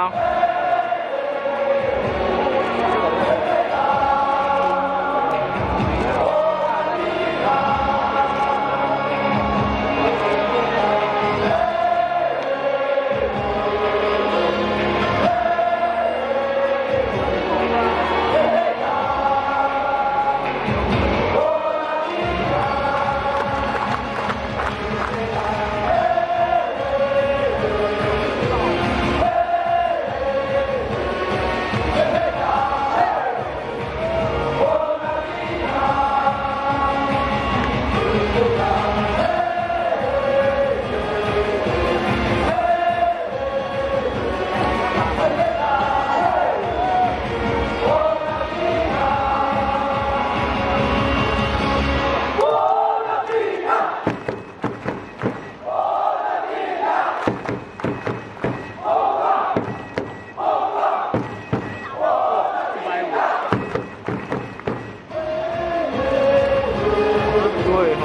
now. Rồi